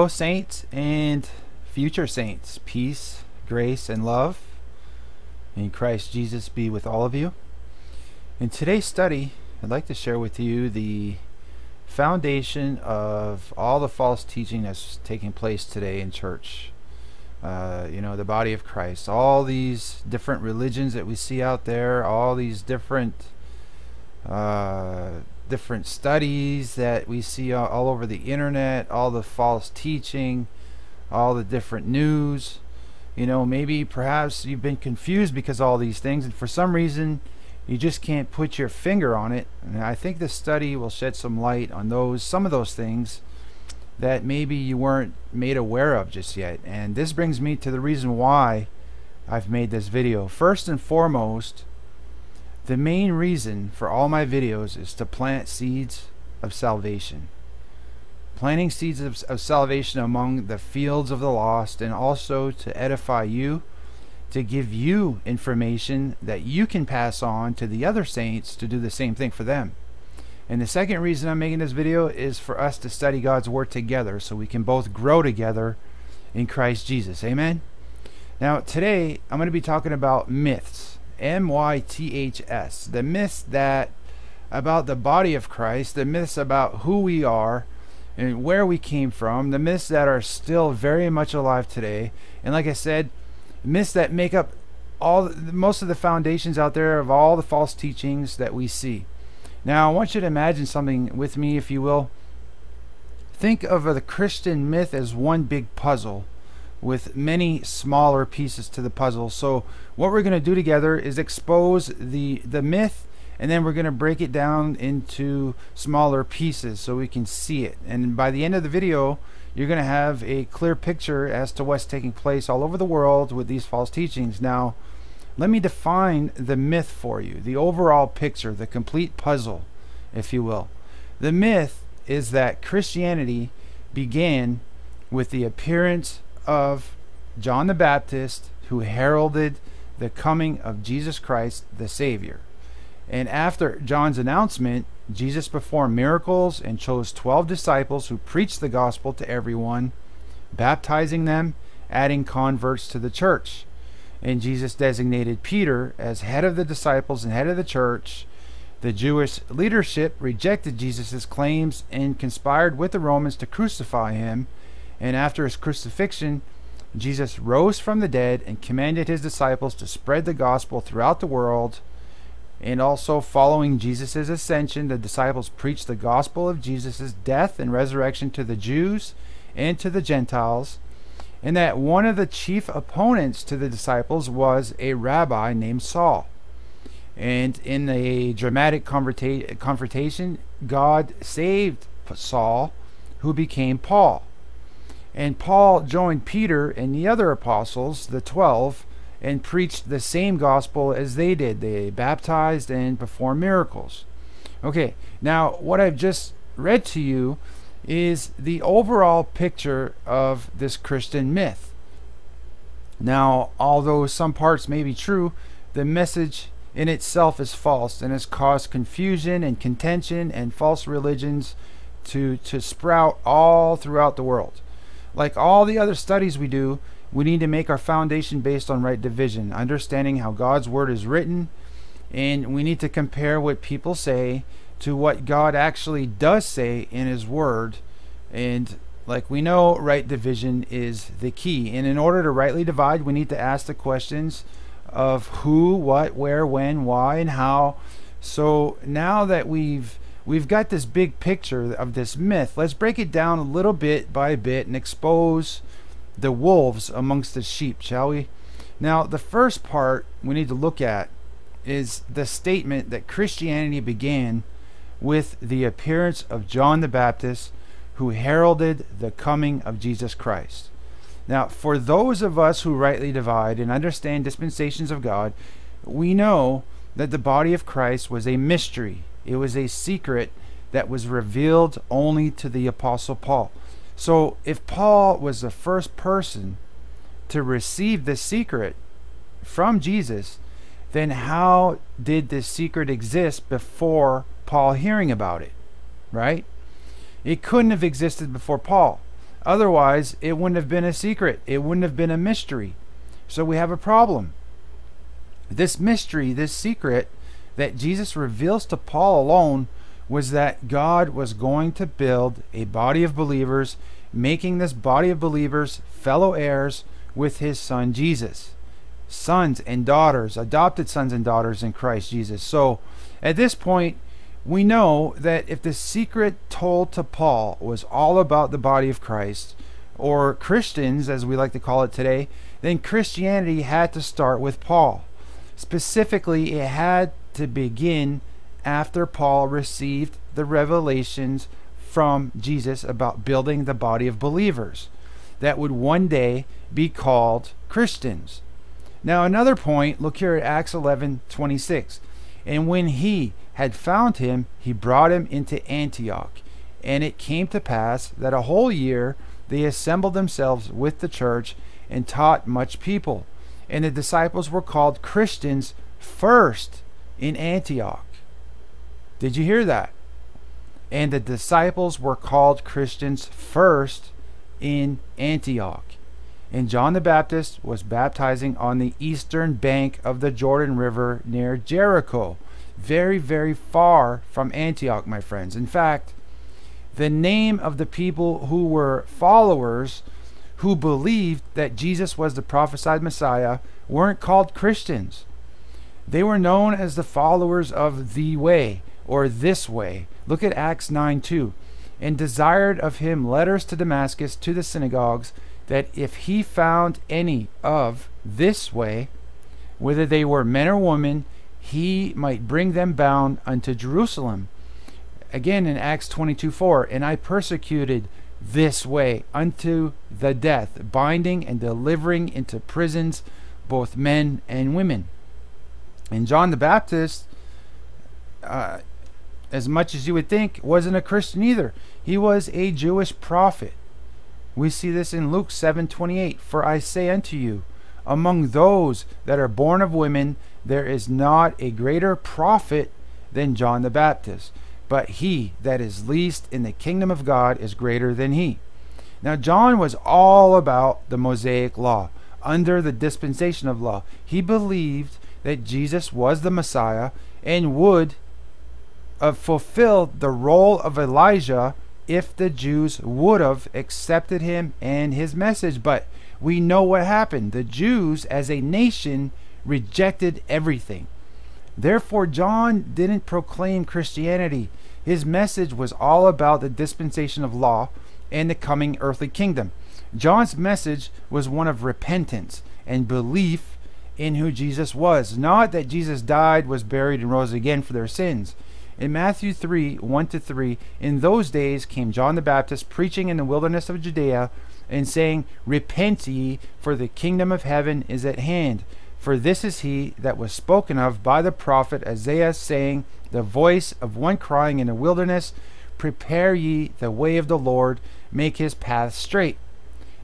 Hello, saints and future saints. Peace, grace, and love in Christ Jesus be with all of you. In today's study, I'd like to share with you the foundation of all the false teaching that's taking place today in church. Uh, you know, the body of Christ, all these different religions that we see out there, all these different uh, different studies that we see all, all over the internet, all the false teaching, all the different news. You know, maybe perhaps you've been confused because all these things, and for some reason you just can't put your finger on it. And I think this study will shed some light on those, some of those things that maybe you weren't made aware of just yet. And this brings me to the reason why I've made this video. First and foremost, the main reason for all my videos is to plant seeds of salvation. Planting seeds of, of, salvation among the fields of the lost and also to edify you, to give you information that you can pass on to the other saints to do the same thing for them. And the second reason I'm making this video is for us to study God's Word together so we can both grow together in Christ Jesus. Amen? Now, today I'm going to be talking about myths M Y T H S. The myths that about the body of Christ, the myths about who we are and where we came from, the myths that are still very much alive today. And like I said, myths that make up all most of the foundations out there of all the false teachings that we see. Now, I want you to imagine something with me if you will. Think of the Christian myth as one big puzzle with many smaller pieces to the puzzle. So what we're going to do together is expose the the myth and then we're going to break it down into smaller pieces so we can see it. And by the end of the video, you're going to have a clear picture as to what's taking place all over the world with these false teachings. Now, let me define the myth for you, the overall picture, the complete puzzle, if you will. The myth is that Christianity began with the appearance of John the Baptist, who heralded the coming of Jesus Christ, the Savior. And after John's announcement, Jesus performed miracles and chose 12 disciples who preached the gospel to everyone, baptizing them, adding converts to the church. And Jesus designated Peter as head of the disciples and head of the church. The Jewish leadership rejected Jesus' claims and conspired with the Romans to crucify him and after his crucifixion, Jesus rose from the dead and commanded his disciples to spread the gospel throughout the world. And also, following Jesus' ascension, the disciples preached the gospel of Jesus' death and resurrection to the Jews and to the Gentiles. And that one of the chief opponents to the disciples was a rabbi named Saul. And in a dramatic confrontation, God saved Saul, who became Paul. And Paul joined Peter and the other apostles, the twelve, and preached the same gospel as they did. They baptized and performed miracles. Okay, now what I've just read to you is the overall picture of this Christian myth. Now, although some parts may be true, the message in itself is false and has caused confusion and contention and false religions to, to sprout all throughout the world. Like all the other studies we do, we need to make our foundation based on right division, understanding how God's word is written, and we need to compare what people say to what God actually does say in his word. And like we know, right division is the key. And in order to rightly divide, we need to ask the questions of who, what, where, when, why, and how. So now that we've we've got this big picture of this myth. Let's break it down a little bit by bit and expose the wolves amongst the sheep, shall we? Now, the first part we need to look at is the statement that Christianity began with the appearance of John the Baptist, who heralded the coming of Jesus Christ. Now, for those of us who rightly divide and understand dispensations of God, we know that the body of Christ was a mystery it was a secret that was revealed only to the Apostle Paul. So if Paul was the first person to receive the secret from Jesus, then how did this secret exist before Paul hearing about it? Right? It couldn't have existed before Paul Otherwise, it wouldn't have been a secret, it wouldn't have been a mystery. So we have a problem. This mystery, this secret that Jesus reveals to Paul alone was that God was going to build a body of believers, making this body of believers fellow heirs with his son Jesus. Sons and daughters, adopted sons and daughters in Christ Jesus. So at this point, we know that if the secret told to Paul was all about the body of Christ, or Christians as we like to call it today, then Christianity had to start with Paul. Specifically, it had to begin after Paul received the revelations from Jesus about building the body of believers that would one day be called Christians. Now, another point, look here at Acts 11 26. And when he had found him, he brought him into Antioch. And it came to pass that a whole year they assembled themselves with the church and taught much people. And the disciples were called Christians first in Antioch. Did you hear that? And the disciples were called Christians first in Antioch. And John the Baptist was baptizing on the eastern bank of the Jordan River near Jericho. Very, very far from Antioch, my friends. In fact, the name of the people who were followers who believed that Jesus was the prophesied Messiah weren't called Christians. They were known as the followers of the way or this way. Look at Acts 9 2. And desired of him letters to Damascus to the synagogues, that if he found any of this way, whether they were men or women, he might bring them bound unto Jerusalem. Again in Acts 22 4, and I persecuted this way unto the death, binding and delivering into prisons both men and women. And John the Baptist, uh, as much as you would think, wasn't a Christian either. He was a Jewish prophet. We see this in Luke 7:28, "For I say unto you, among those that are born of women, there is not a greater prophet than John the Baptist, but he that is least in the kingdom of God is greater than he." Now John was all about the Mosaic law, under the dispensation of law. He believed that Jesus was the Messiah and would uh, have fulfilled the role of Elijah if the Jews would have accepted him and his message. But we know what happened. The Jews, as a nation, rejected everything. Therefore, John didn't proclaim Christianity. His message was all about the dispensation of law and the coming earthly kingdom. John's message was one of repentance and belief in who Jesus was, not that Jesus died, was buried, and rose again for their sins. In Matthew 3 1 to 3, in those days came John the Baptist preaching in the wilderness of Judea and saying, Repent ye, for the kingdom of heaven is at hand. For this is he that was spoken of by the prophet Isaiah, saying, The voice of one crying in the wilderness, Prepare ye the way of the Lord, make his path straight.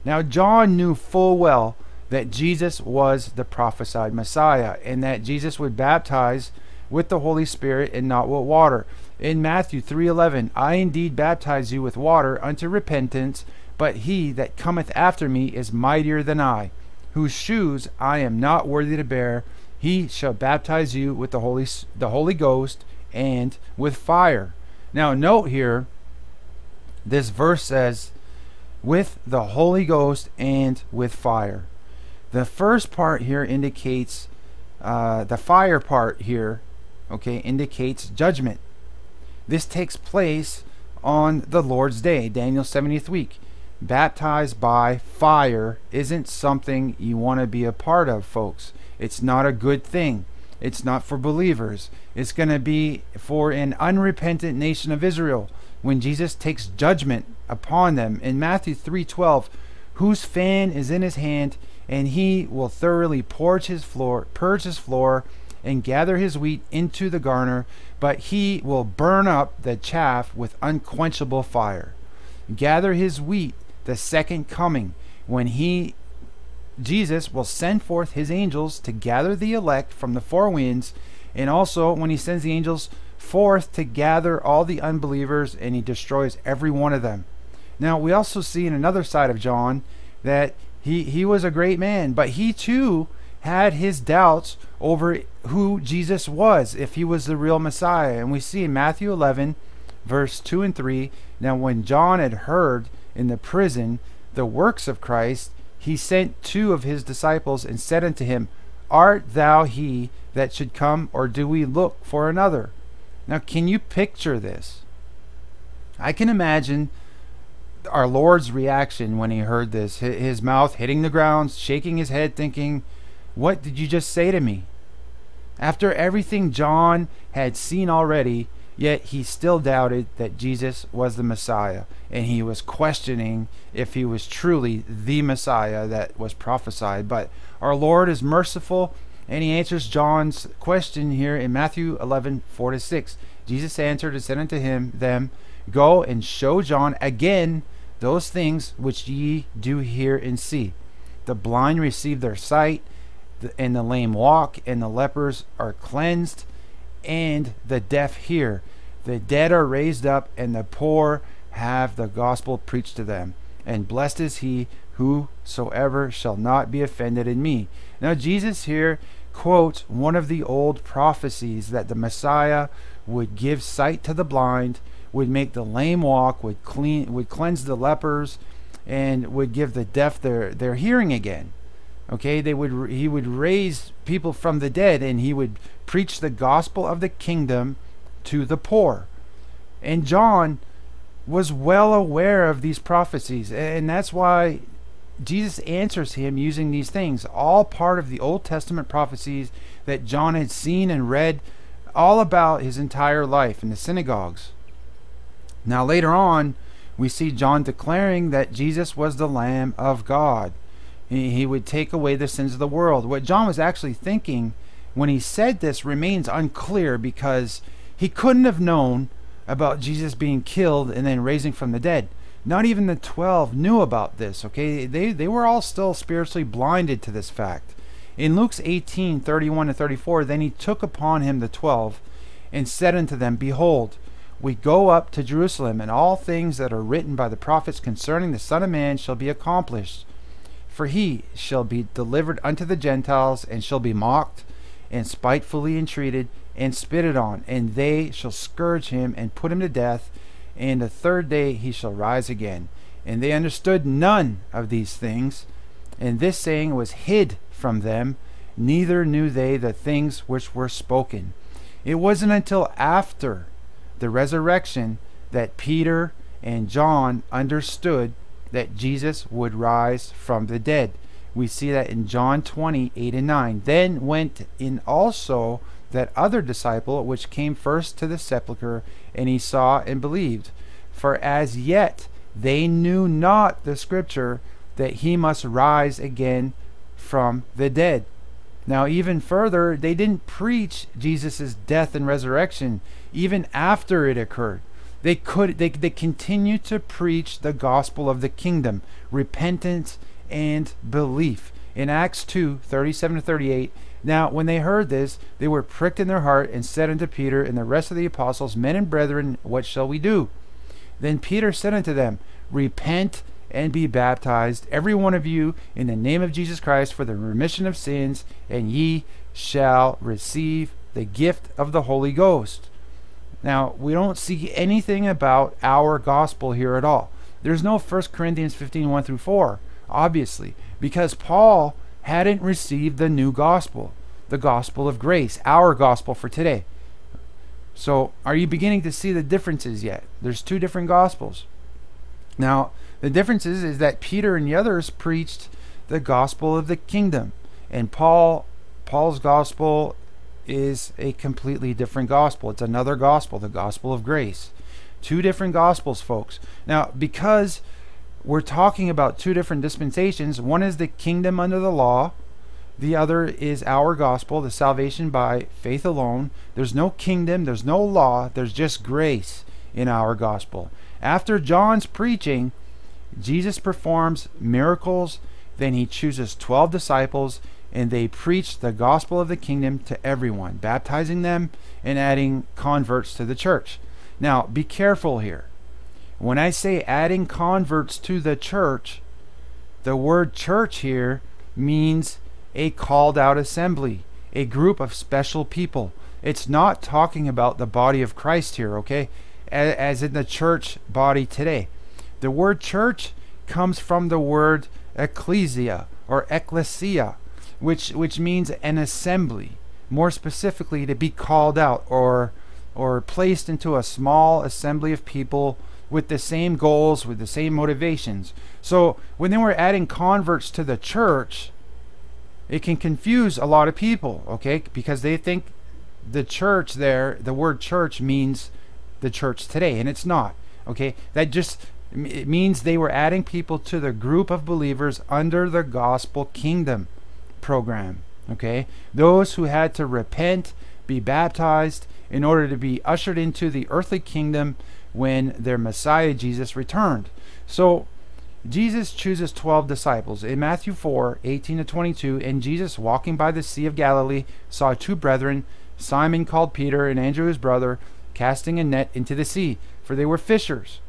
Now John knew full well that Jesus was the prophesied Messiah and that Jesus would baptize with the Holy Spirit and not with water. In Matthew 3:11, I indeed baptize you with water unto repentance, but he that cometh after me is mightier than I, whose shoes I am not worthy to bear. He shall baptize you with the Holy the Holy Ghost and with fire. Now note here this verse says with the Holy Ghost and with fire. The first part here indicates uh, the fire part here, okay, indicates judgment. This takes place on the Lord's day, Daniel's 70th week. Baptized by fire isn't something you want to be a part of, folks. It's not a good thing. It's not for believers. It's going to be for an unrepentant nation of Israel when Jesus takes judgment upon them. In Matthew 3:12, whose fan is in his hand, and he will thoroughly purge his floor, purge his floor, and gather his wheat into the garner, but he will burn up the chaff with unquenchable fire. Gather his wheat, the second coming, when he Jesus will send forth his angels to gather the elect from the four winds, and also when he sends the angels forth to gather all the unbelievers and he destroys every one of them. Now, we also see in another side of John that he, he was a great man, but he too had his doubts over who Jesus was, if he was the real Messiah. And we see in Matthew 11, verse 2 and 3 Now, when John had heard in the prison the works of Christ, he sent two of his disciples and said unto him, Art thou he that should come, or do we look for another? Now, can you picture this? I can imagine our Lord's reaction when he heard this his mouth hitting the ground, shaking his head, thinking, What did you just say to me? After everything John had seen already, yet he still doubted that Jesus was the Messiah, and he was questioning if he was truly the Messiah that was prophesied. But our Lord is merciful, and he answers John's question here in Matthew 11 4 to 6. Jesus answered and said unto him, Them, Go and show John again those things which ye do hear and see. The blind receive their sight, and the lame walk, and the lepers are cleansed, and the deaf hear. The dead are raised up, and the poor have the gospel preached to them. And blessed is he whosoever shall not be offended in me. Now, Jesus here quotes one of the old prophecies that the Messiah would give sight to the blind, would make the lame walk, would clean, would cleanse the lepers, and would give the deaf their, their hearing again. Okay, they would he would raise people from the dead, and he would preach the gospel of the kingdom to the poor. And John was well aware of these prophecies, and that's why Jesus answers him using these things, all part of the Old Testament prophecies that John had seen and read all about his entire life in the synagogues. Now, later on, we see John declaring that Jesus was the Lamb of God. He would take away the sins of the world. What John was actually thinking when he said this remains unclear because he couldn't have known about Jesus being killed and then raising from the dead. Not even the 12 knew about this, okay? They, they were all still spiritually blinded to this fact. In Luke's 18 31 to 34, then he took upon him the 12 and said unto them, Behold, we go up to Jerusalem, and all things that are written by the prophets concerning the Son of Man shall be accomplished. For he shall be delivered unto the Gentiles, and shall be mocked, and spitefully entreated, and spitted on, and they shall scourge him, and put him to death, and the third day he shall rise again. And they understood none of these things, and this saying was hid from them, neither knew they the things which were spoken. It wasn't until after the resurrection that Peter and John understood that Jesus would rise from the dead. We see that in John 20, 8 and 9. Then went in also that other disciple which came first to the sepulchre, and he saw and believed. For as yet they knew not the scripture that he must rise again from the dead. Now, even further, they didn't preach Jesus' death and resurrection even after it occurred. They could they, they continued to preach the gospel of the kingdom, repentance and belief. In Acts 2, 37 to 38, now when they heard this, they were pricked in their heart and said unto Peter and the rest of the apostles, Men and brethren, what shall we do? Then Peter said unto them, Repent and be baptized, every one of you, in the name of Jesus Christ for the remission of sins, and ye shall receive the gift of the Holy Ghost. Now, we don't see anything about our gospel here at all. There's no 1 Corinthians 15 1 through 4, obviously, because Paul hadn't received the new gospel, the gospel of grace, our gospel for today. So, are you beginning to see the differences yet? There's two different gospels. Now, the difference is, is that Peter and the others preached the gospel of the kingdom, and Paul Paul's gospel is a completely different gospel. It's another gospel, the gospel of grace. Two different gospels, folks. Now, because we're talking about two different dispensations, one is the kingdom under the law, the other is our gospel, the salvation by faith alone. There's no kingdom, there's no law, there's just grace in our gospel. After John's preaching, Jesus performs miracles, then he chooses 12 disciples and they preached the gospel of the kingdom to everyone, baptizing them and adding converts to the church. Now, be careful here. When I say adding converts to the church, the word church here means a called out assembly, a group of special people. It's not talking about the body of Christ here, okay? As in the church body today. The word church comes from the word ecclesia or ecclesia, which which means an assembly. More specifically, to be called out or or placed into a small assembly of people with the same goals, with the same motivations. So when they were adding converts to the church, it can confuse a lot of people, okay? Because they think the church there, the word church means the church today, and it's not, okay? That just it means they were adding people to the group of believers under the gospel kingdom program, okay? Those who had to repent, be baptized in order to be ushered into the earthly kingdom when their Messiah Jesus returned. So Jesus chooses 12 disciples. In Matthew 4 18 to 22, and Jesus, walking by the Sea of Galilee, saw two brethren, Simon called Peter and Andrew his brother, casting a net into the sea, for they were fishers.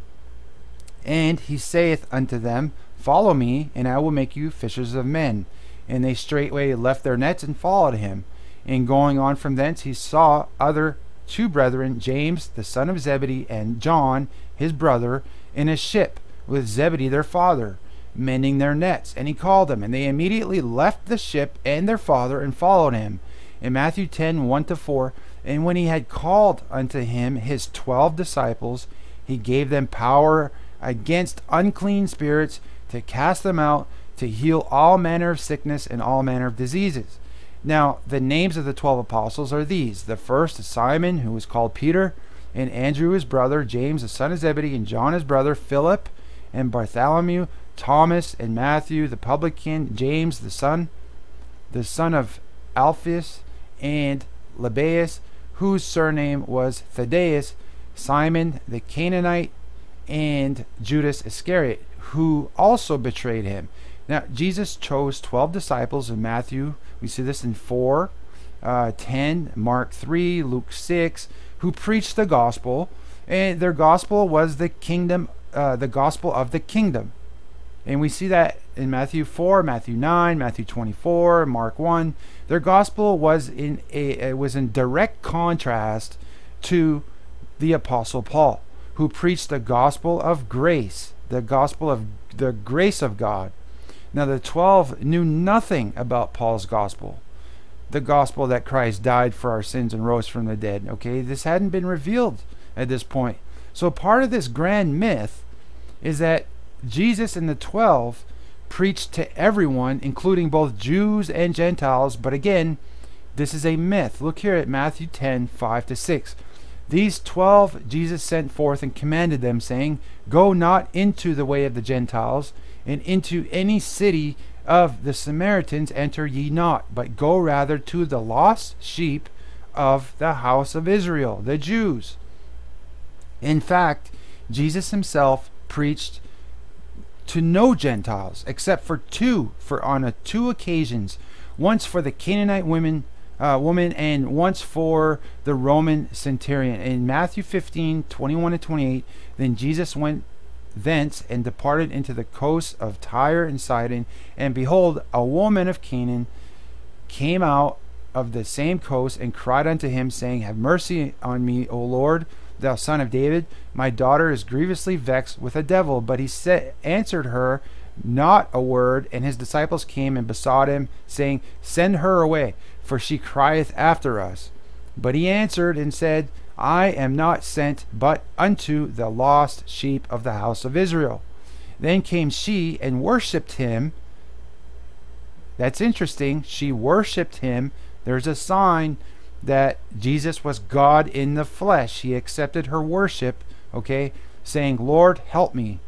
And he saith unto them, Follow me, and I will make you fishers of men. And they straightway left their nets and followed him. And going on from thence, he saw other two brethren, James the son of Zebedee, and John his brother, in a ship with Zebedee their father, mending their nets. And he called them, and they immediately left the ship and their father and followed him. In Matthew 10 1 to 4, and when he had called unto him his twelve disciples, he gave them power against unclean spirits to cast them out, to heal all manner of sickness and all manner of diseases. Now, the names of the twelve apostles are these the first is Simon, who was called Peter, and Andrew his brother, James the son of Zebedee, and John his brother, Philip, and Bartholomew, Thomas, and Matthew the publican, James the son, the son of Alphaeus, and Lebbaeus, whose surname was Thaddaeus, Simon the Canaanite, and Judas Iscariot, who also betrayed him. Now, Jesus chose 12 disciples in Matthew. We see this in 4, uh, 10, Mark 3, Luke 6, who preached the gospel. And their gospel was the kingdom, uh, the gospel of the kingdom. And we see that in Matthew 4, Matthew 9, Matthew 24, Mark 1. Their gospel was in a was in direct contrast to the apostle Paul who preached the gospel of grace, the gospel of the grace of God. Now, the 12 knew nothing about Paul's gospel, the gospel that Christ died for our sins and rose from the dead. Okay, this hadn't been revealed at this point. So, part of this grand myth is that Jesus and the 12 preached to everyone, including both Jews and Gentiles. But again, this is a myth. Look here at Matthew 10 5 to 6. These twelve Jesus sent forth and commanded them, saying, Go not into the way of the Gentiles, and into any city of the Samaritans enter ye not, but go rather to the lost sheep of the house of Israel, the Jews. In fact, Jesus himself preached to no Gentiles except for two, for on a two occasions, once for the Canaanite women uh, woman and once for the Roman centurion. In Matthew 15, 21 and 28, then Jesus went thence and departed into the coasts of Tyre and Sidon. And behold, a woman of Canaan came out of the same coast and cried unto him, saying, Have mercy on me, O Lord, thou son of David. My daughter is grievously vexed with a devil. But he said, answered her not a word. And his disciples came and besought him, saying, Send her away for she crieth after us. But he answered and said, I am not sent but unto the lost sheep of the house of Israel. Then came she and worshipped him. That's interesting. She worshipped him. There's a sign that Jesus was God in the flesh. He accepted her worship, okay, saying, Lord, help me.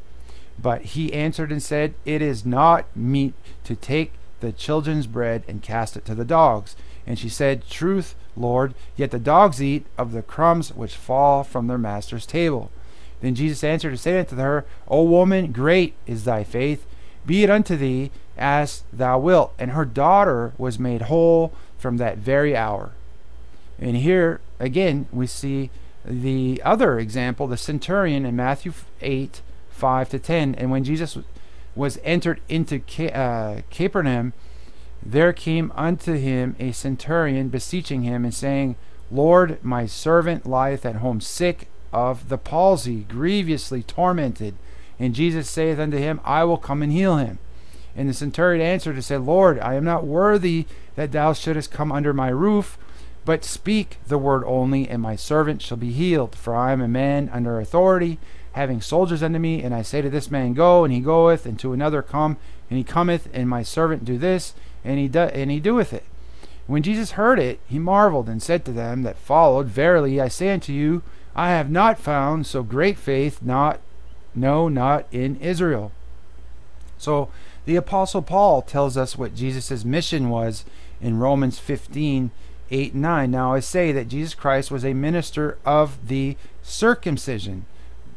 But he answered and said, It is not meet to take the children's bread and cast it to the dogs. And she said, Truth, Lord, yet the dogs eat of the crumbs which fall from their master's table. Then Jesus answered and said unto her, O woman, great is thy faith. Be it unto thee as thou wilt. And her daughter was made whole from that very hour. And here again we see the other example, the centurion in Matthew 8, 5 to 10. And when Jesus was entered into uh, Capernaum, there came unto him a centurion beseeching him and saying, Lord, my servant lieth at home sick of the palsy, grievously tormented. And Jesus saith unto him, I will come and heal him. And the centurion answered and said, Lord, I am not worthy that thou shouldest come under my roof, but speak the word only, and my servant shall be healed. For I am a man under authority, having soldiers under me, and I say to this man, Go, and he goeth, and to another, Come, and he cometh, and my servant do this, and he do, and he doeth it. When Jesus heard it, he marveled, and said to them that followed, Verily I say unto you, I have not found so great faith, not no, not in Israel. So the apostle Paul tells us what Jesus' mission was in Romans 15 8 and 9. Now I say that Jesus Christ was a minister of the circumcision,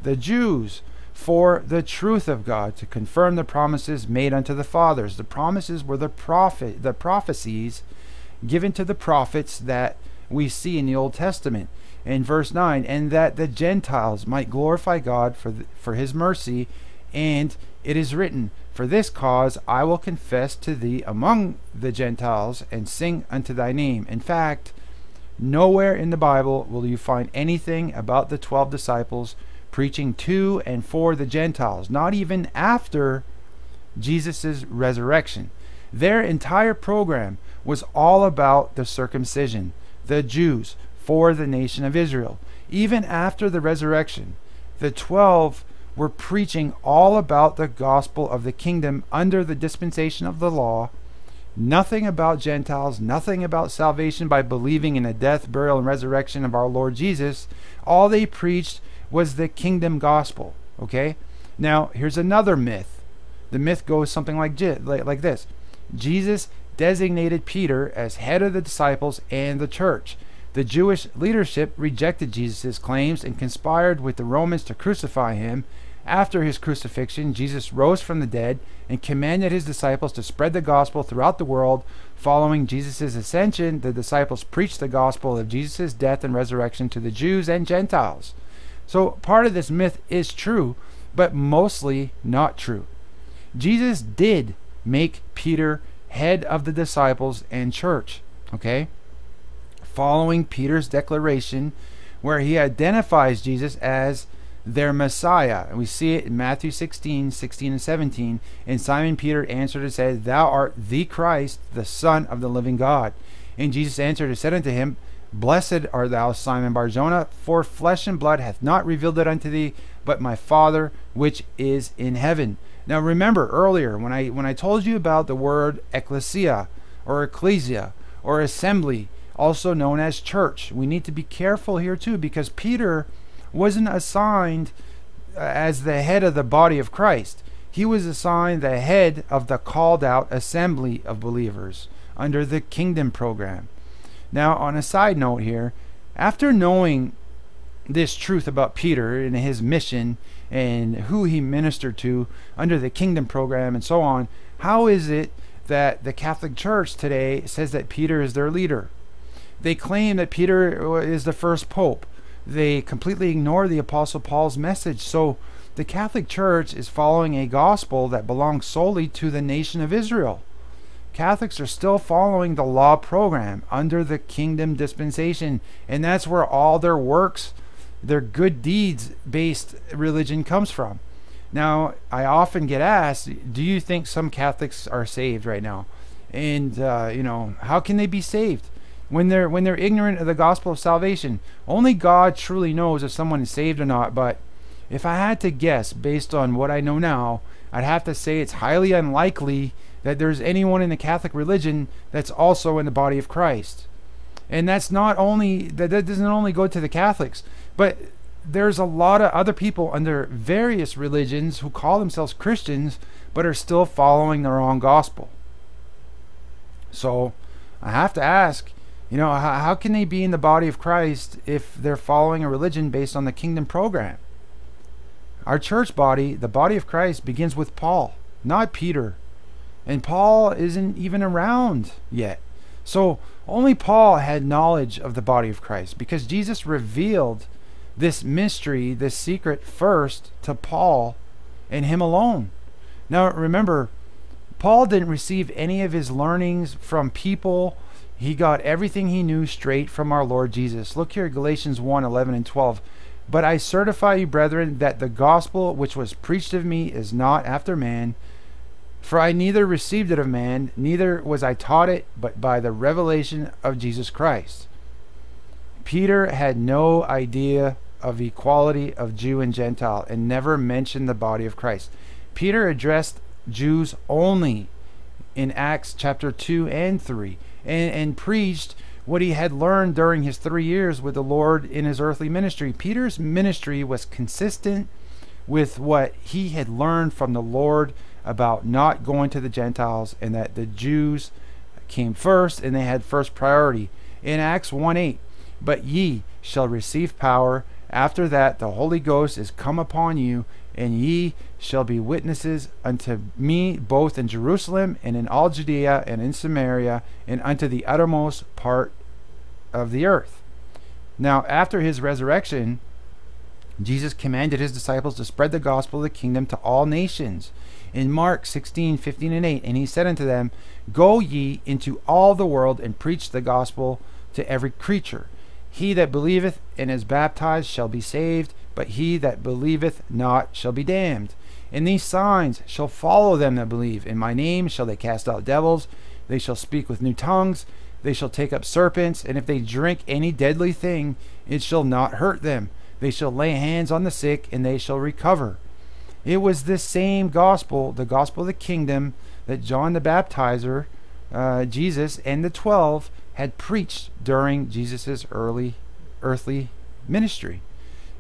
the Jews, for the truth of God, to confirm the promises made unto the fathers. The promises were the prophet the prophecies given to the prophets that we see in the Old Testament. In verse 9, and that the Gentiles might glorify God for, the, for his mercy, and it is written, For this cause I will confess to thee among the Gentiles and sing unto thy name. In fact, nowhere in the Bible will you find anything about the twelve disciples preaching to and for the Gentiles, not even after Jesus' resurrection. Their entire program was all about the circumcision, the Jews, for the nation of Israel. Even after the resurrection, the twelve were preaching all about the gospel of the kingdom under the dispensation of the law. Nothing about Gentiles, nothing about salvation by believing in the death, burial, and resurrection of our Lord Jesus. All they preached was the kingdom gospel. Okay? Now, here's another myth. The myth goes something like, like this Jesus designated Peter as head of the disciples and the church. The Jewish leadership rejected Jesus' claims and conspired with the Romans to crucify him. After his crucifixion, Jesus rose from the dead and commanded his disciples to spread the gospel throughout the world. Following Jesus' ascension, the disciples preached the gospel of Jesus' death and resurrection to the Jews and Gentiles. So part of this myth is true, but mostly not true. Jesus did make Peter head of the disciples and church. Okay? following Peter's declaration where he identifies Jesus as their Messiah. And we see it in Matthew 16, 16 and 17. And Simon Peter answered and said, Thou art the Christ, the Son of the living God. And Jesus answered and said unto him, Blessed art thou, Simon Barjona, for flesh and blood hath not revealed it unto thee, but my Father which is in heaven. Now remember earlier when I when I told you about the word ecclesia or ecclesia or assembly, also known as church. We need to be careful here too because Peter wasn't assigned uh, as the head of the body of Christ. He was assigned the head of the called out assembly of believers under the kingdom program. Now, on a side note here, after knowing this truth about Peter and his mission and who he ministered to under the kingdom program and so on, how is it that the Catholic Church today says that Peter is their leader? They claim that Peter uh, is the first pope. They completely ignore the Apostle Paul's message. So the Catholic Church is following a gospel that belongs solely to the nation of Israel. Catholics are still following the law program under the kingdom dispensation, and that's where all their works, their good deeds based religion comes from. Now, I often get asked, do you think some Catholics are saved right now? And, uh, you know, how can they be saved? when they're when they're ignorant of the gospel of salvation. Only God truly knows if someone is saved or not, but if I had to guess based on what I know now, I'd have to say it's highly unlikely that there's anyone in the Catholic religion that's also in the body of Christ. And that's not only that, that doesn't only go to the Catholics, but there's a lot of other people under various religions who call themselves Christians but are still following the wrong gospel. So I have to ask you know, how, how can they be in the body of Christ if they're following a religion based on the kingdom program? Our church body, the body of Christ, begins with Paul, not Peter. And Paul isn't even around yet. So only Paul had knowledge of the body of Christ because Jesus revealed this mystery, this secret first to Paul and him alone. Now remember, Paul didn't receive any of his learnings from people. He got everything he knew straight from our Lord Jesus. Look here, Galatians 1 11 and 12. But I certify you, brethren, that the gospel which was preached of me is not after man. For I neither received it of man, neither was I taught it, but by the revelation of Jesus Christ. Peter had no idea of equality of Jew and Gentile and never mentioned the body of Christ. Peter addressed Jews only in Acts chapter 2 and 3 and, and preached what he had learned during his three years with the Lord in his earthly ministry. Peter's ministry was consistent with what he had learned from the Lord about not going to the Gentiles and that the Jews came first and they had first priority. In Acts 1 8, but ye shall receive power. After that, the Holy Ghost is come upon you, and ye shall be witnesses unto me both in Jerusalem and in all Judea and in Samaria and unto the uttermost part of the earth. Now, after his resurrection, Jesus commanded his disciples to spread the gospel of the kingdom to all nations. In Mark 16, 15, and 8, and he said unto them, Go ye into all the world and preach the gospel to every creature. He that believeth and is baptized shall be saved, but he that believeth not shall be damned. And these signs shall follow them that believe. In my name shall they cast out devils, they shall speak with new tongues, they shall take up serpents, and if they drink any deadly thing, it shall not hurt them. They shall lay hands on the sick, and they shall recover. It was this same gospel, the gospel of the kingdom, that John the Baptizer, uh, Jesus, and the twelve had preached during Jesus' early earthly ministry.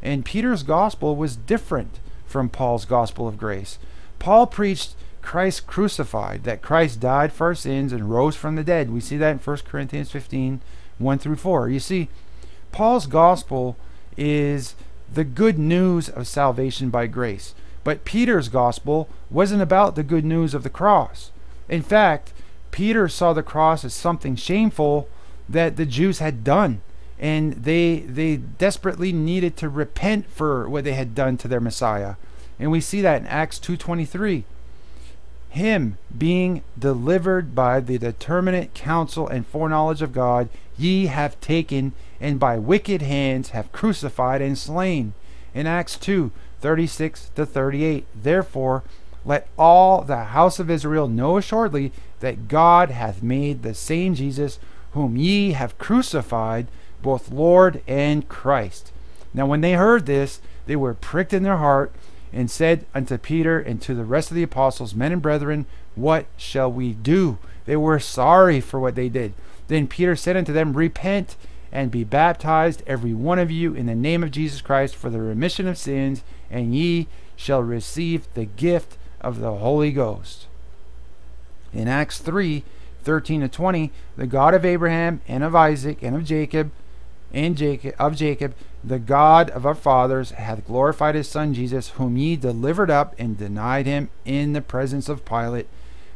And Peter's gospel was different from Paul's gospel of grace. Paul preached Christ crucified, that Christ died for our sins and rose from the dead. We see that in 1 Corinthians 15 1 through 4. You see, Paul's gospel is the good news of salvation by grace. But Peter's gospel wasn't about the good news of the cross. In fact, Peter saw the cross as something shameful that the Jews had done and they they desperately needed to repent for what they had done to their Messiah. And we see that in Acts 2:23. Him being delivered by the determinate counsel and foreknowledge of God, ye have taken and by wicked hands have crucified and slain. In Acts 2 36 to 38. Therefore, let all the house of Israel know assuredly that God hath made the same Jesus whom ye have crucified, both Lord and Christ. Now, when they heard this, they were pricked in their heart and said unto Peter and to the rest of the apostles, Men and brethren, what shall we do? They were sorry for what they did. Then Peter said unto them, Repent and be baptized, every one of you, in the name of Jesus Christ for the remission of sins, and ye shall receive the gift of the Holy Ghost. In Acts 3 13 to 20, the God of Abraham and of Isaac and of Jacob and Jacob of Jacob, the God of our fathers, hath glorified his son Jesus, whom ye delivered up and denied him in the presence of Pilate,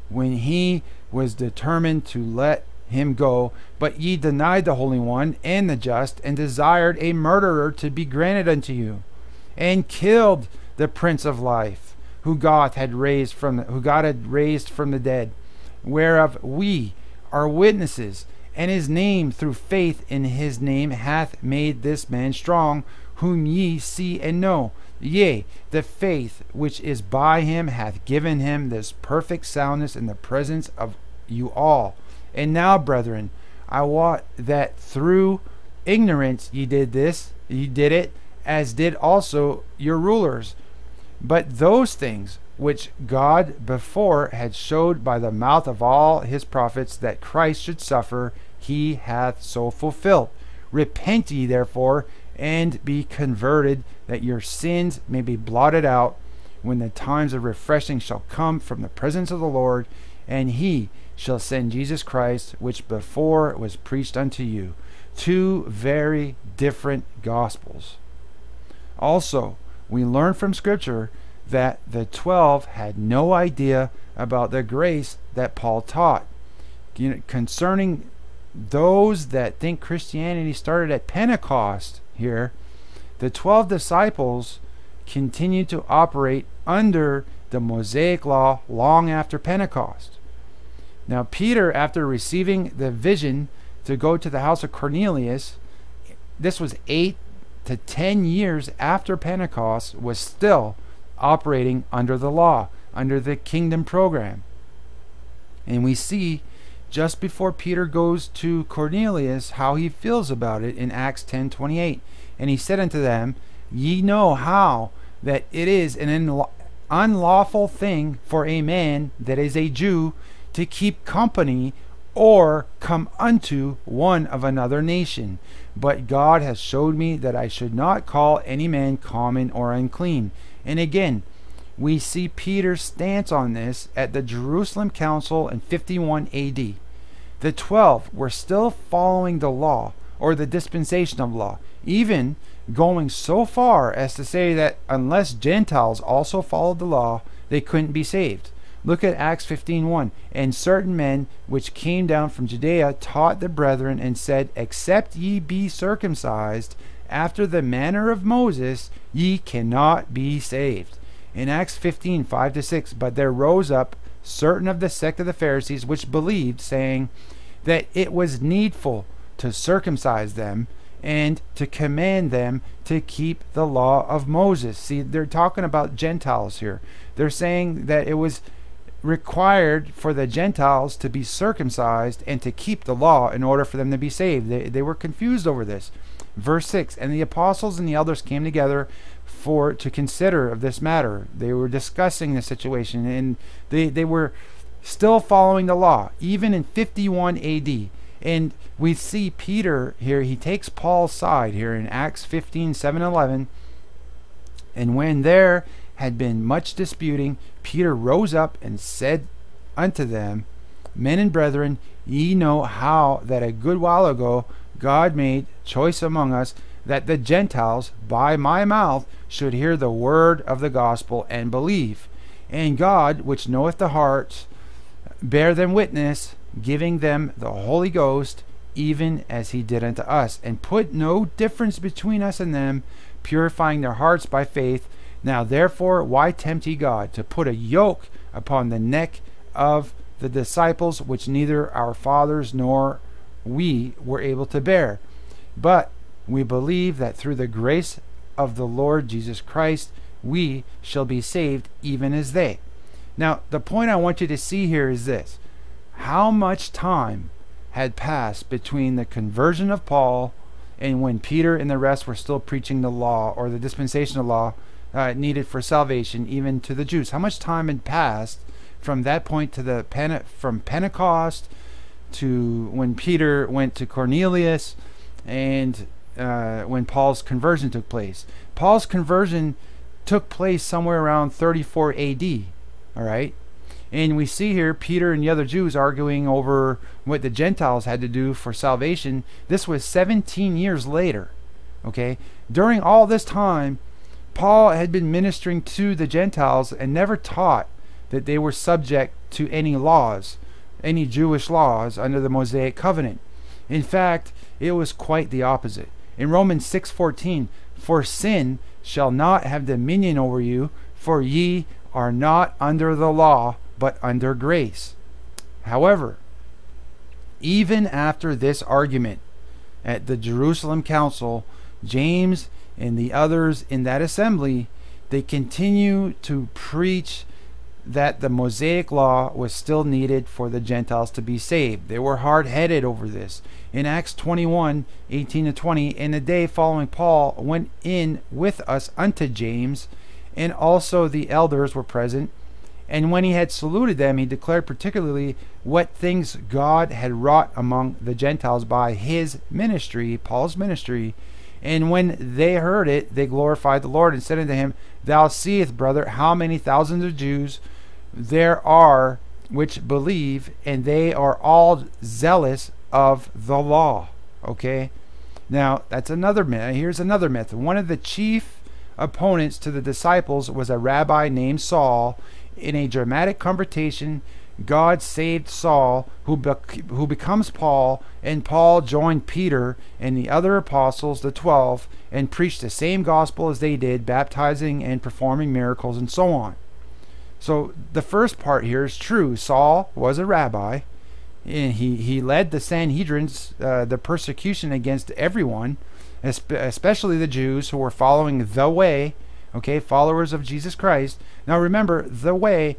when he was determined to let him go. But ye denied the Holy One and the just, and desired a murderer to be granted unto you, and killed the Prince of Life, who God had raised from the, who God had raised from the dead, whereof we are witnesses. And his name, through faith in his name, hath made this man strong, whom ye see and know. Yea, the faith which is by him hath given him this perfect soundness in the presence of you all. And now, brethren, I wot that through ignorance ye did this, ye did it, as did also your rulers. But those things which God before had showed by the mouth of all his prophets that Christ should suffer, he hath so fulfilled. Repent ye therefore, and be converted, that your sins may be blotted out, when the times of refreshing shall come from the presence of the Lord, and he shall send Jesus Christ, which before was preached unto you. Two very different gospels. Also, we learn from Scripture that the twelve had no idea about the grace that Paul taught. Concerning those that think Christianity started at Pentecost here, The 12 disciples continued to operate under the Mosaic law long after Pentecost. Now, Peter, after receiving the vision to go to the house of Cornelius, this was eight to ten years after Pentecost, was still operating under the law, under the kingdom program. And we see just before Peter goes to Cornelius how he feels about it in Acts 10:28. And he said unto them, Ye know how that it is an unlawful thing for a man that is a Jew to keep company or come unto one of another nation. But God has showed me that I should not call any man common or unclean. And again, we see Peter's stance on this at the Jerusalem Council in 51 AD. The twelve were still following the law or the dispensation of law, even going so far as to say that unless Gentiles also followed the law, they couldn't be saved. Look at Acts 15:1. And certain men which came down from Judea taught the brethren and said, Except ye be circumcised after the manner of Moses, ye cannot be saved. In Acts 15:5 to 6, but there rose up certain of the sect of the Pharisees which believed, saying that it was needful to circumcise them and to command them to keep the law of Moses. See, they're talking about Gentiles here. They're saying that it was required for the Gentiles to be circumcised and to keep the law in order for them to be saved. They, they were confused over this. Verse 6 And the apostles and the elders came together for to consider of this matter. They were discussing the situation and they, they were still following the law, even in 51 AD. And we see Peter here, he takes Paul's side here in Acts 15 7 11. And when there had been much disputing, Peter rose up and said unto them, Men and brethren, ye know how that a good while ago God made choice among us that the Gentiles by my mouth should hear the word of the gospel and believe. And God, which knoweth the hearts, bear them witness, giving them the Holy Ghost, even as he did unto us, and put no difference between us and them, purifying their hearts by faith. Now therefore, why tempt ye God to put a yoke upon the neck of the disciples, which neither our fathers nor we were able to bear? But we believe that through the grace of the Lord Jesus Christ, we shall be saved even as they. Now, the point I want you to see here is this how much time had passed between the conversion of Paul and when Peter and the rest were still preaching the law or the dispensation of law uh, needed for salvation, even to the Jews? How much time had passed from that point to the Pente- from Pentecost to when Peter went to Cornelius and uh, when Paul's conversion took place? Paul's conversion took place somewhere around 34 AD. All right. And we see here Peter and the other Jews arguing over what the Gentiles had to do for salvation. This was 17 years later. Okay? During all this time, Paul had been ministering to the Gentiles and never taught that they were subject to any laws, any Jewish laws under the Mosaic covenant. In fact, it was quite the opposite. In Romans 6:14, for sin shall not have dominion over you, for ye are not under the law, but under grace. However, even after this argument at the Jerusalem Council, James and the others in that assembly, they continue to preach that the Mosaic law was still needed for the Gentiles to be saved. They were hard headed over this. In Acts 21 18 to 20, in the day following, Paul went in with us unto James and also the elders were present. And when he had saluted them, he declared particularly what things God had wrought among the Gentiles by his ministry, Paul's ministry. And when they heard it, they glorified the Lord and said unto him, Thou seest, brother, how many thousands of Jews there are which believe, and they are all zealous of the law. Okay? Now, that's another myth. Here's another myth. One of the chief opponents to the disciples was a rabbi named Saul. In a dramatic confrontation God saved Saul, who, bec- who becomes Paul, and Paul joined Peter and the other apostles, the twelve, and preached the same gospel as they did, baptizing and performing miracles and so on. So the first part here is true. Saul was a rabbi, and he, he led the Sanhedrins, uh, the persecution against everyone, especially the Jews who were following the way, okay, followers of Jesus Christ. Now remember, the way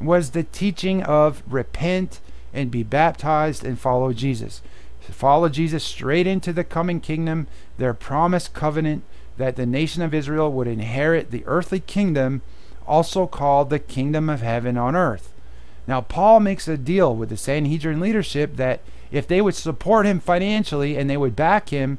was the teaching of repent and be baptized and follow Jesus. Follow Jesus straight into the coming kingdom, their promised covenant that the nation of Israel would inherit the earthly kingdom, also called the kingdom of heaven on earth. Now, Paul makes a deal with the Sanhedrin leadership that if they would support him financially and they would back him,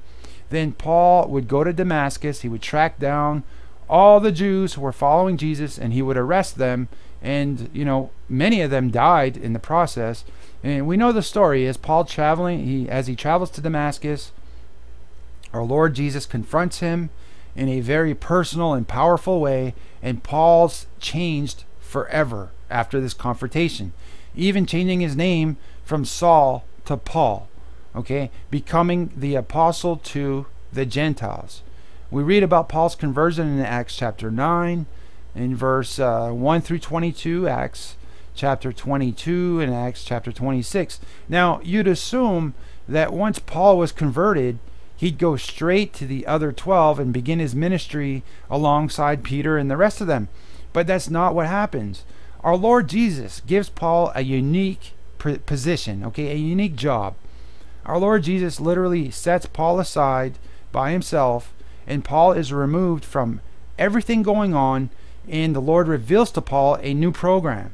then Paul would go to Damascus. He would track down all the Jews who were following Jesus and he would arrest them and you know many of them died in the process. And we know the story. As Paul traveling, he as he travels to Damascus, our Lord Jesus confronts him in a very personal and powerful way, and Paul's changed forever after this confrontation, even changing his name from Saul to Paul, okay, becoming the apostle to the Gentiles. We read about Paul's conversion in Acts chapter 9, in verse uh, 1 through 22, Acts chapter 22 and Acts chapter 26. Now, you'd assume that once Paul was converted, he'd go straight to the other 12 and begin his ministry alongside Peter and the rest of them. But that's not what happens. Our Lord Jesus gives Paul a unique position, okay, a unique job. Our Lord Jesus literally sets Paul aside by himself, and Paul is removed from everything going on and the Lord reveals to Paul a new program.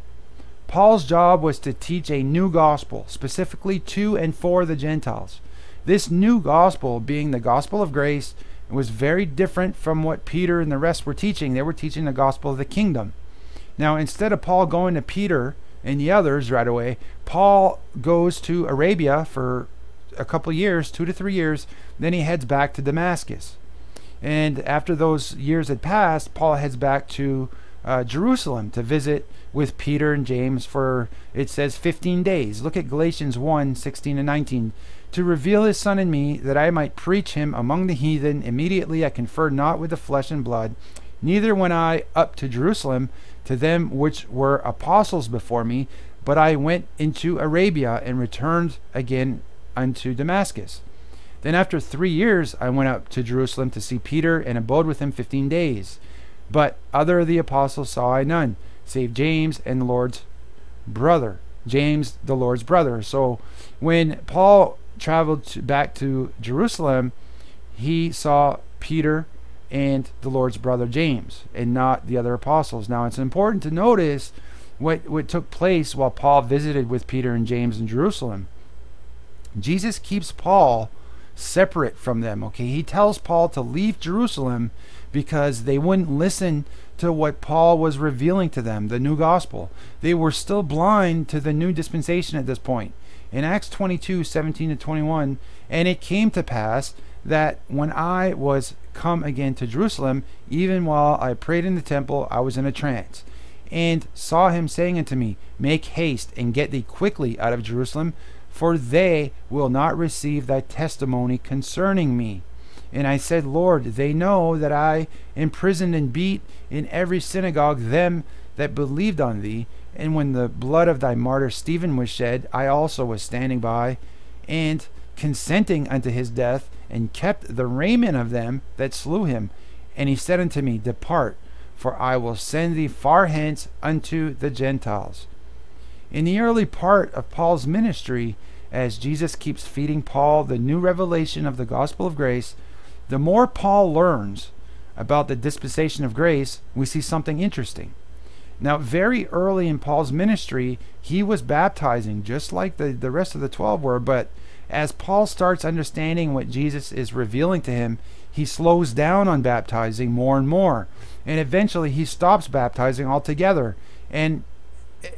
Paul's job was to teach a new gospel, specifically to and for the Gentiles. This new gospel, being the gospel of grace, was very different from what Peter and the rest were teaching. They were teaching the gospel of the kingdom. Now, instead of Paul going to Peter and the others right away, Paul goes to Arabia for a couple years, two to three years. Then he heads back to Damascus. And after those years had passed, Paul heads back to uh, Jerusalem to visit with Peter and James for, it says, 15 days. Look at Galatians 1 16 and 19. To reveal his Son in me, that I might preach him among the heathen, immediately I conferred not with the flesh and blood, neither went I up to Jerusalem to them which were apostles before me, but I went into Arabia and returned again unto Damascus. Then after three years, I went up to Jerusalem to see Peter and abode with him fifteen days. But other of the apostles saw I none, save James and the Lord's brother. James, the Lord's brother. So when Paul traveled to, back to Jerusalem, he saw Peter and the Lord's brother James, and not the other apostles. Now it's important to notice what, what took place while Paul visited with Peter and James in Jerusalem. Jesus keeps Paul separate from them. Okay, he tells Paul to leave Jerusalem because they wouldn't listen to what Paul was revealing to them, the new gospel. They were still blind to the new dispensation at this point. In Acts 22 17 to 21, and it came to pass that when I was come again to Jerusalem, even while I prayed in the temple, I was in a trance, and saw him saying unto me, Make haste and get thee quickly out of Jerusalem, for they will not receive thy testimony concerning me. And I said, Lord, they know that I imprisoned and beat in every synagogue them that believed on thee. And when the blood of thy martyr Stephen was shed, I also was standing by, and consenting unto his death, and kept the raiment of them that slew him. And he said unto me, Depart, for I will send thee far hence unto the Gentiles. In the early part of Paul's ministry, as Jesus keeps feeding Paul the new revelation of the gospel of grace, the more Paul learns about the dispensation of grace, we see something interesting. Now, very early in Paul's ministry, he was baptizing just like the, the rest of the 12 were, but as Paul starts understanding what Jesus is revealing to him, he slows down on baptizing more and more. And eventually he stops baptizing altogether. And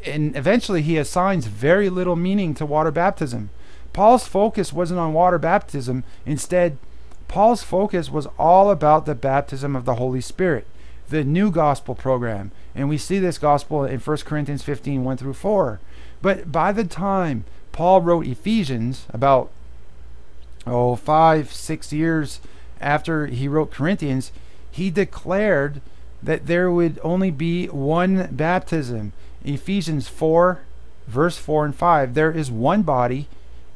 and eventually he assigns very little meaning to water baptism. Paul's focus wasn't on water baptism. Instead, Paul's focus was all about the baptism of the Holy Spirit, the new gospel program. And we see this gospel in 1 Corinthians 15 1 through 4. But by the time Paul wrote Ephesians, about oh five six years after he wrote Corinthians, he declared that there would only be one baptism. Ephesians 4, verse 4 and 5. There is one body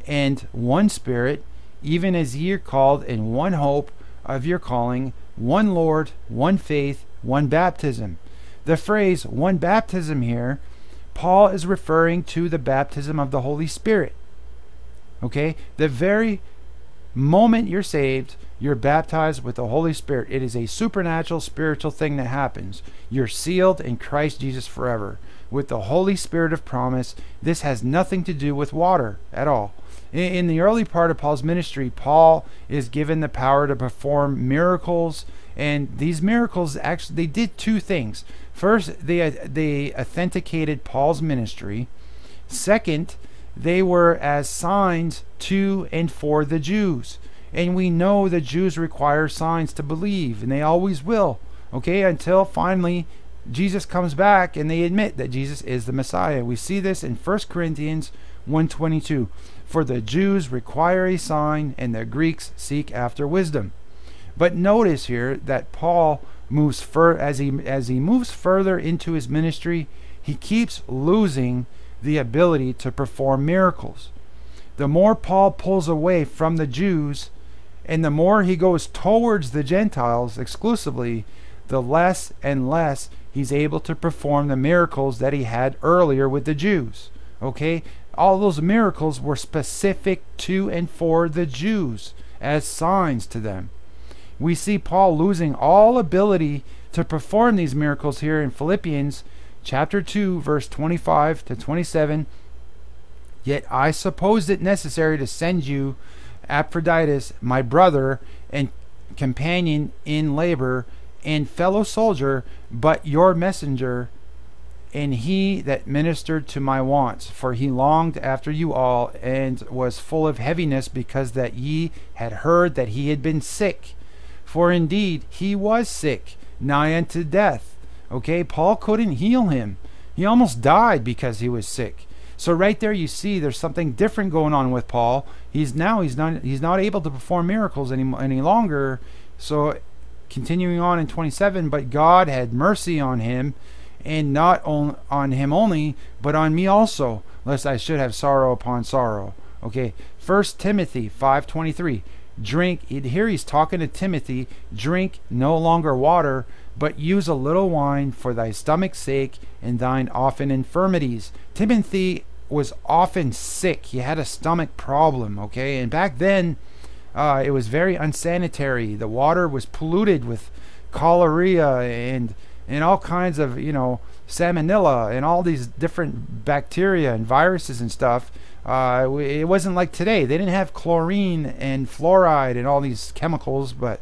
and one spirit, even as ye are called in one hope of your calling, one Lord, one faith, one baptism. The phrase one baptism here, Paul is referring to the baptism of the Holy Spirit. Okay? The very moment you're saved, you're baptized with the Holy Spirit. It is a supernatural, spiritual thing that happens. You're sealed in Christ Jesus forever with the Holy Spirit of promise. This has nothing to do with water at all. In, the early part of Paul's ministry, Paul is given the power to perform miracles, and these miracles actually they did two things. First, they they authenticated Paul's ministry. Second, they were as signs to and for the Jews. And we know the Jews require signs to believe, and they always will. Okay, until finally Jesus comes back and they admit that Jesus is the Messiah. We see this in 1 Corinthians 1:22. For the Jews require a sign and the Greeks seek after wisdom. But notice here that Paul moves fur as he as he moves further into his ministry, he keeps losing the ability to perform miracles. The more Paul pulls away from the Jews and the more he goes towards the Gentiles exclusively, the less and less he's able to perform the miracles that he had earlier with the Jews. Okay? All those miracles were specific to and for the Jews as signs to them. We see Paul losing all ability to perform these miracles here in Philippians chapter 2 verse 25 to 27. Yet I supposed it necessary to send you Epaphroditus, my brother and companion in labor and fellow soldier, but your messenger, and he that ministered to my wants. For he longed after you all, and was full of heaviness, because that ye had heard that he had been sick. For indeed he was sick, nigh unto death. Okay, Paul couldn't heal him. He almost died because he was sick. So right there you see there's something different going on with Paul. He's now he's not he's not able to perform miracles any any longer. So continuing on in 27, but God had mercy on him, and not on, on him only, but on me also, lest I should have sorrow upon sorrow. Okay, First Timothy 5:23. Drink. Here he's talking to Timothy. Drink no longer water, but use a little wine for thy stomach's sake and thine often infirmities. Timothy was often sick. He had a stomach problem. Okay, and back then uh, it was very unsanitary. The water was polluted with cholera and and all kinds of you know salmonella and all these different bacteria and viruses and stuff. Uh, it wasn't like today. They didn't have chlorine and fluoride and all these chemicals, but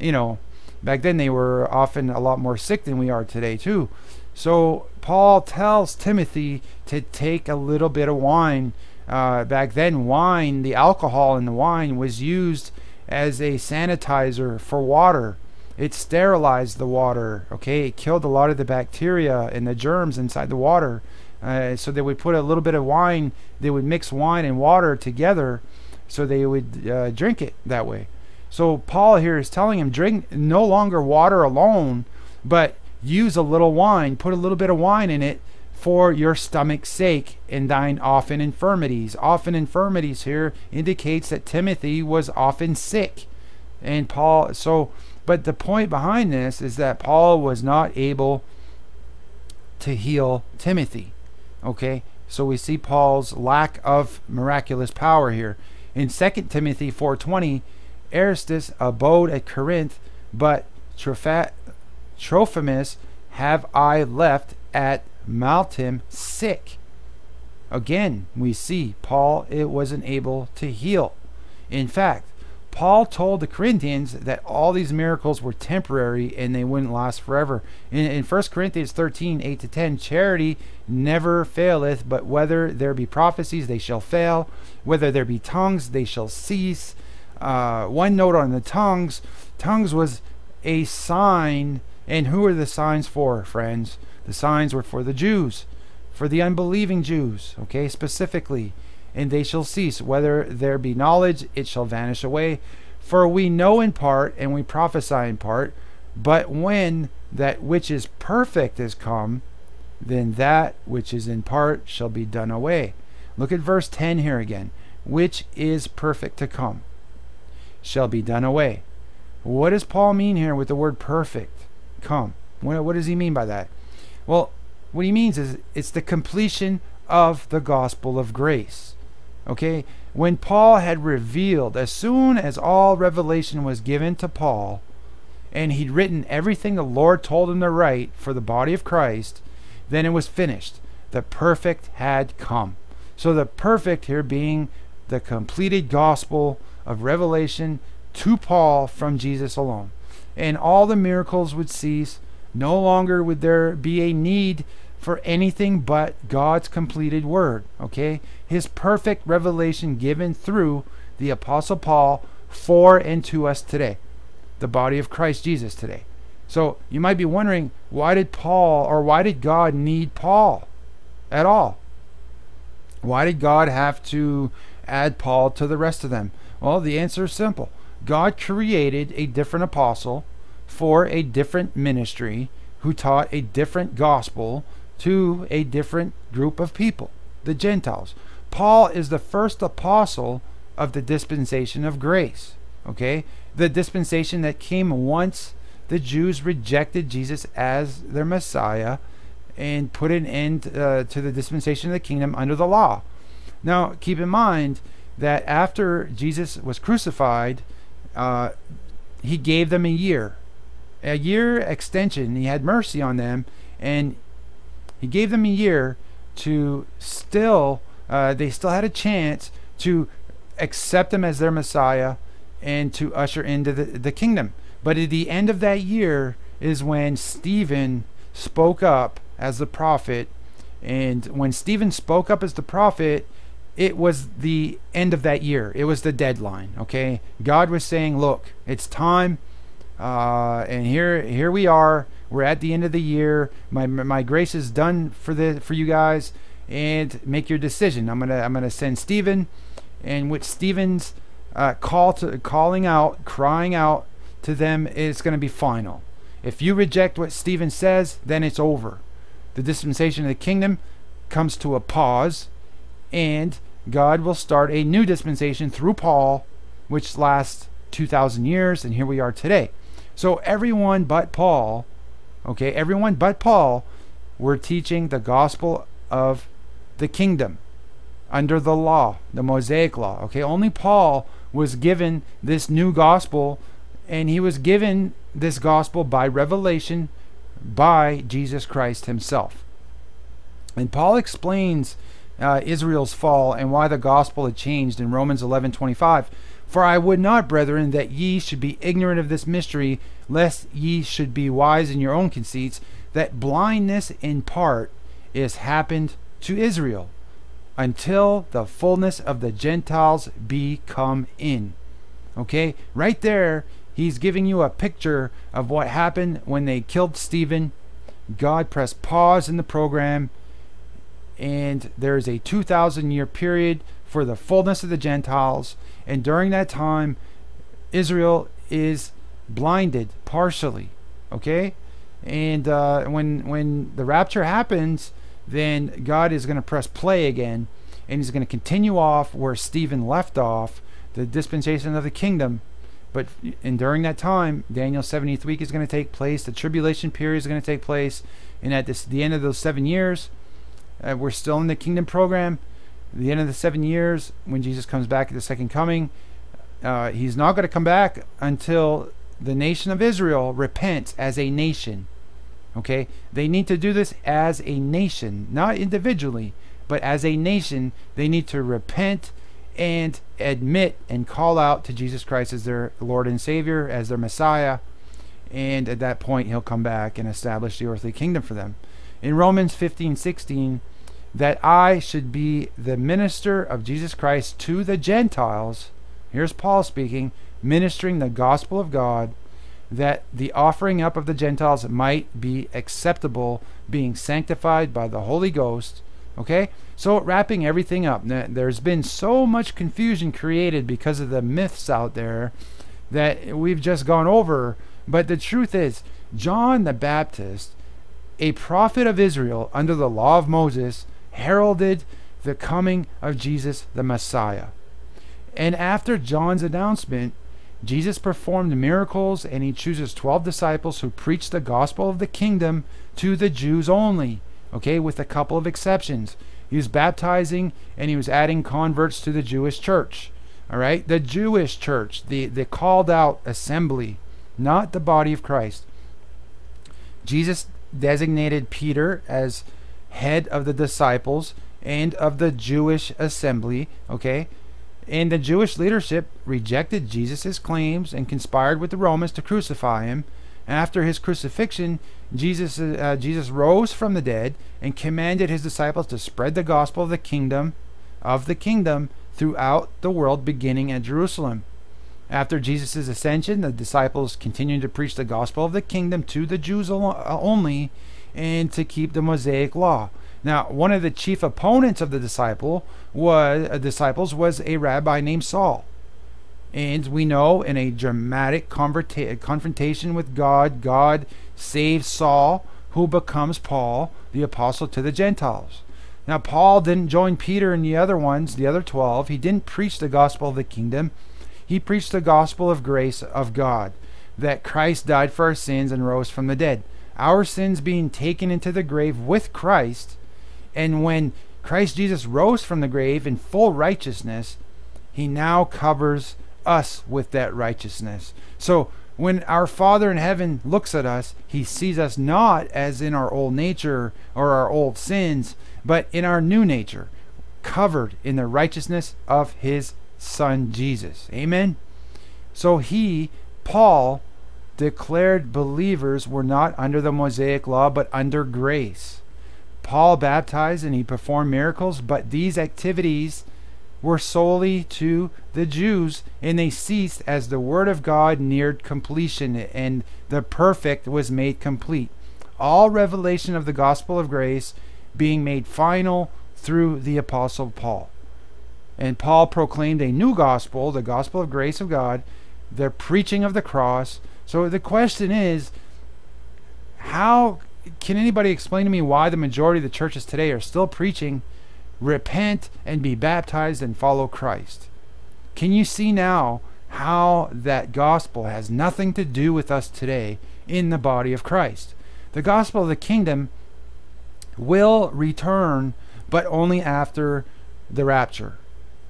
you know, back then they were often a lot more sick than we are today too. So Paul tells Timothy to take a little bit of wine uh, back then, wine, the alcohol in the wine was used as a sanitizer for water. It sterilized the water. Okay, it killed a lot of the bacteria and the germs inside the water. Uh, so they would put a little bit of wine. They would mix wine and water together, so they would uh, drink it that way. So Paul here is telling him, drink no longer water alone, but use a little wine. Put a little bit of wine in it for your stomach's sake and thine often infirmities. Often infirmities here indicates that Timothy was often sick. And Paul, so, but the point behind this is that Paul was not able to heal Timothy. Okay? So we see Paul's lack of miraculous power here. In 2 Timothy 4:20, Erastus abode at Corinth, but Trophimus have I left at Miletum sick. Again, we see Paul it wasn't able to heal. In fact, Paul told the Corinthians that all these miracles were temporary and they wouldn't last forever. In, in 1 Corinthians 13, 8 to 10, charity never faileth, but whether there be prophecies, they shall fail. Whether there be tongues, they shall cease. Uh, one note on the tongues tongues was a sign. And who are the signs for, friends? The signs were for the Jews. for the unbelieving Jews, okay, specifically. And they shall cease. Whether there be knowledge, it shall vanish away. For we know in part, and we prophesy in part. But when that which is perfect is come, then that which is in part shall be done away. Look at verse 10 here again. Which is perfect to come shall be done away. What does Paul mean here with the word perfect? Come. What, what does he mean by that? Well, what he means is it's the completion of the gospel of grace. Okay? When Paul had revealed, as soon as all revelation was given to Paul, and he'd written everything the Lord told him to write for the body of Christ, then it was finished. The perfect had come. So the perfect here being the completed gospel of revelation to Paul from Jesus alone. And all the miracles would cease. No longer would there be a need for anything but God's completed word. Okay? His perfect revelation given through the Apostle Paul for and to us today, the body of Christ Jesus today. So you might be wondering, why did Paul or why did God need Paul at all? Why did God have to add Paul to the rest of them? Well, the answer is simple. God created a different apostle for a different ministry who taught a different gospel to a different group of people, the Gentiles. Paul is the first apostle of the dispensation of grace. Okay? The dispensation that came once the Jews rejected Jesus as their Messiah and put an end uh, to the dispensation of the kingdom under the law. Now, keep in mind that after Jesus was crucified, uh, he gave them a year, a year extension. He had mercy on them, and he gave them a year to still, uh, they still had a chance to accept him as their Messiah and to usher into the, the kingdom. But at the end of that year is when Stephen spoke up as the prophet. And when Stephen spoke up as the prophet, it was the end of that year. It was the deadline. Okay, God was saying, "Look, it's time, uh, and here, here we are. We're at the end of the year. My my grace is done for the for you guys, and make your decision. I'm gonna I'm gonna send Stephen, and with Stephen's uh, call to calling out, crying out to them, it's gonna be final. If you reject what Stephen says, then it's over. The dispensation of the kingdom comes to a pause." and God will start a new dispensation through Paul, which lasts 2,000 years, and here we are today. So everyone but Paul, okay, everyone but Paul, were teaching the gospel of the kingdom under the law, the Mosaic law. Okay, only Paul was given this new gospel, and he was given this gospel by revelation by Jesus Christ himself. And Paul explains uh, Israel's fall and why the gospel had changed in Romans 11:25. For I would not, brethren, that ye should be ignorant of this mystery, lest ye should be wise in your own conceits, that blindness in part is happened to Israel, until the fullness of the Gentiles be come in. Okay, right there, he's giving you a picture of what happened when they killed Stephen. God pressed pause in the program and there is a 2,000 year period for the fullness of the Gentiles. And during that time, Israel is blinded partially. Okay? And uh, when, when the rapture happens, then God is going to press play again and he's going to continue off where Stephen left off, the dispensation of the kingdom. But and during that time, Daniel's 70th week is going to take place. The tribulation period is going to take place. And at this, the end of those seven years, uh, we're still in the kingdom program. The end of the seven years, when Jesus comes back at the second coming, uh, he's not going to come back until the nation of Israel repents as a nation. Okay? They need to do this as a nation, not individually, but as a nation. They need to repent and admit and call out to Jesus Christ as their Lord and Savior, as their Messiah. And at that point, he'll come back and establish the earthly kingdom for them. In Romans 15 16, that I should be the minister of Jesus Christ to the Gentiles. Here's Paul speaking, ministering the gospel of God, that the offering up of the Gentiles might be acceptable, being sanctified by the Holy Ghost. Okay? So, wrapping everything up, there's been so much confusion created because of the myths out there that we've just gone over. But the truth is, John the Baptist, a prophet of Israel under the law of Moses, heralded the coming of Jesus the Messiah. And after John's announcement, Jesus performed miracles and he chooses 12 disciples who preach the gospel of the kingdom to the Jews only, okay, with a couple of exceptions. He was baptizing and he was adding converts to the Jewish church. All right? The Jewish church, the, the called out assembly, not the body of Christ. Jesus designated Peter as head of the disciples and of the Jewish assembly, okay? And the Jewish leadership rejected Jesus' claims and conspired with the Romans to crucify him. After his crucifixion, Jesus, uh, Jesus rose from the dead and commanded his disciples to spread the gospel of the kingdom of the kingdom throughout the world beginning at Jerusalem. After Jesus' ascension, the disciples continued to preach the gospel of the kingdom to the Jews only and to keep the Mosaic law. Now, one of the chief opponents of the disciple was uh, disciples was a rabbi named Saul. And we know in a dramatic confrontation with God, God saves Saul, who becomes Paul, the apostle to the Gentiles. Now, Paul didn't join Peter and the other ones, the other 12. He didn't preach the gospel of the kingdom. He preached the gospel of grace of God, that Christ died for our sins and rose from the dead. Our sins being taken into the grave with Christ and when Christ Jesus rose from the grave in full righteousness, he now covers us with that righteousness. So when our Father in heaven looks at us, he sees us not as in our old nature or our old sins, but in our new nature, covered in the righteousness of his Son Jesus. Amen. So he, Paul, declared believers were not under the Mosaic law, but under grace. Paul baptized and he performed miracles, but these activities were solely to the Jews, and they ceased as the Word of God neared completion and the perfect was made complete. All revelation of the gospel of grace being made final through the Apostle Paul. And Paul proclaimed a new gospel, the gospel of grace of God, the preaching of the cross. So the question is how can anybody explain to me why the majority of the churches today are still preaching repent and be baptized and follow Christ? Can you see now how that gospel has nothing to do with us today in the body of Christ? The gospel of the kingdom will return, but only after the rapture.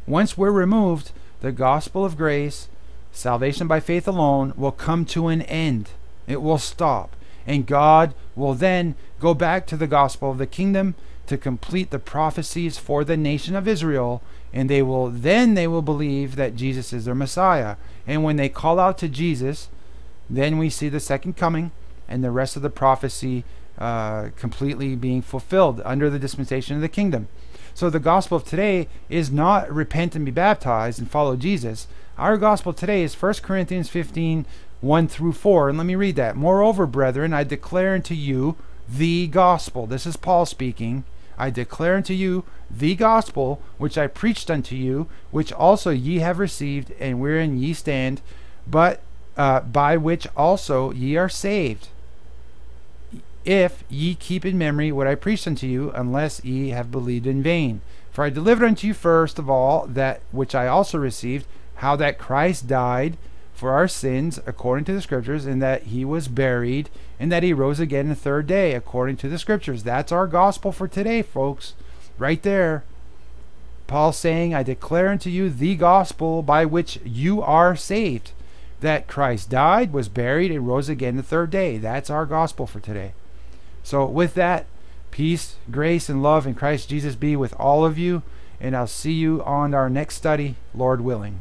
Once we're removed, the gospel of grace, salvation by faith alone, will come to an end. It will stop. And God will then go back to the gospel of the kingdom to complete the prophecies for the nation of Israel and they will then they will believe that Jesus is their Messiah. And when they call out to Jesus, then we see the second coming and the rest of the prophecy uh, completely being fulfilled under the dispensation of the kingdom. So the gospel of today is not repent and be baptized and follow Jesus. Our gospel today is 1 Corinthians 15 1 through 4. And let me read that. Moreover, brethren, I declare unto you the gospel. This is Paul speaking. I declare unto you the gospel which I preached unto you, which also ye have received, and wherein ye stand, but uh, by which also ye are saved, if ye keep in memory what I preached unto you, unless ye have believed in vain. For I delivered unto you first of all that which I also received, how that Christ died for our sins according to the scriptures, and that he was buried, and that he rose again the third day according to the scriptures. That's our gospel for today, folks. Right there. Paul saying, I declare unto you the gospel by which you are saved. That Christ died, was buried, and rose again the third day. That's our gospel for today. So, with that, peace, grace, and love in Christ Jesus be with all of you. And I'll see you on our next study, Lord willing.